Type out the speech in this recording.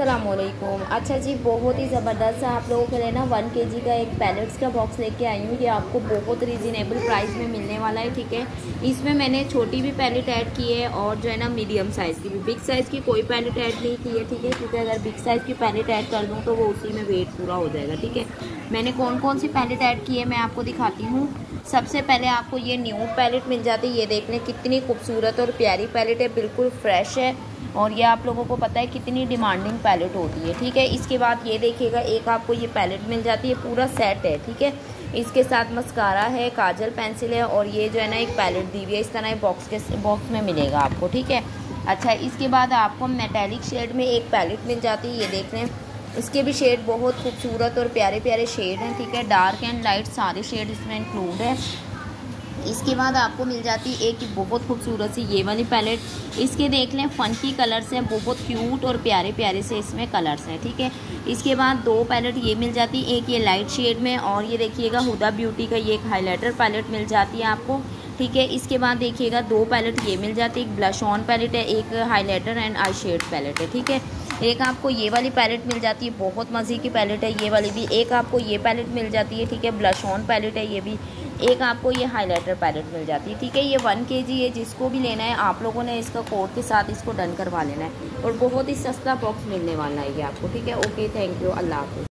अल्लाम अच्छा जी, बहुत ही ज़बरदस्त है आप लोगों के लिए ना वन के जी का एक पैलेट्स का बॉक्स लेके आई हूँ। ये आपको बहुत रीज़नेबल प्राइस में मिलने वाला है, ठीक है? इसमें मैंने छोटी भी पैलेट ऐड की है और जो है ना मीडियम साइज़ की भी। बिग साइज़ की कोई पैलेट ऐड नहीं की है, ठीक है? क्योंकि अगर बिग साइज़ की पैलेट ऐड कर दूँ तो वो उसी में वेट पूरा हो जाएगा, ठीक है? मैंने कौन कौन सी पैलेट ऐड की है मैं आपको दिखाती हूँ। सबसे पहले आपको ये न्यू पैलेट मिल जाती है। ये देख कितनी खूबसूरत और प्यारी पैलेट है, बिल्कुल फ्रेश है। और ये आप लोगों को पता है कितनी डिमांडिंग पैलेट होती है, ठीक है? इसके बाद ये देखिएगा, एक आपको ये पैलेट मिल जाती है, पूरा सेट है, ठीक है? इसके साथ मस्कारा है, काजल पेंसिल है और ये जो है ना एक पैलेट दी हुई है इस तरह बॉक्स के बॉक्स में मिलेगा आपको, ठीक है? अच्छा इसके बाद आपको मेटेलिक शेड में एक पैलेट मिल जाती है, ये देख रहे हैं इसके भी शेड बहुत खूबसूरत और प्यारे प्यारे शेड हैं, ठीक है? डार्क एंड लाइट सारे शेड इसमें इंक्लूड है। इसके बाद आपको मिल जाती है एक बहुत खूबसूरत सी ये वाली पैलेट इसके देख लें फंकी कलर्स हैं, बहुत क्यूट और प्यारे प्यारे से इसमें कलर्स हैं, ठीक है? इसके बाद दो पैलेट ये मिल जाती है, एक ये लाइट शेड में और ये देखिएगा हुदा ब्यूटी का ये एक हाईलाइटर पैलेट मिल जाती है आपको, ठीक है? इसके बाद देखिएगा, दो पैलेट ये मिल जाती है, एक ब्लश ऑन पैलेट है, एक highlighter and eye shade palette है, ठीक है? एक आपको ये वाली पैलेट मिल जाती है, बहुत मज़े की पैलेट है ये वाली भी। एक आपको ये पैलेट मिल जाती है, ठीक है? ब्लश ऑन पैलेट है ये भी। एक आपको ये हाइलाइटर पैलेट मिल जाती है। ठीक है, ये वन के जी है, जिसको भी लेना है, आप लोगों ने इसका कोड के साथ इसको डन करवा लेना है। और बहुत ही सस्ता बॉक्स मिलने वाला है ये आपको। ठीक है ओके थैंक यू अल्लाह हाफिज़।